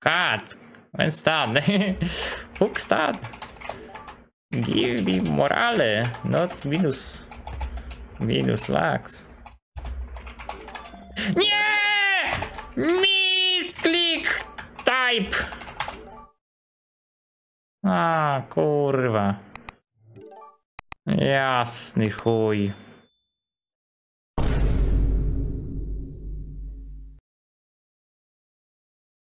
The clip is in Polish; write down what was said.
Cut. When start. Hook start. Give me morale, not minus. Minus lax. Nie! Misclick type. A, kurwa. Jasny chuj.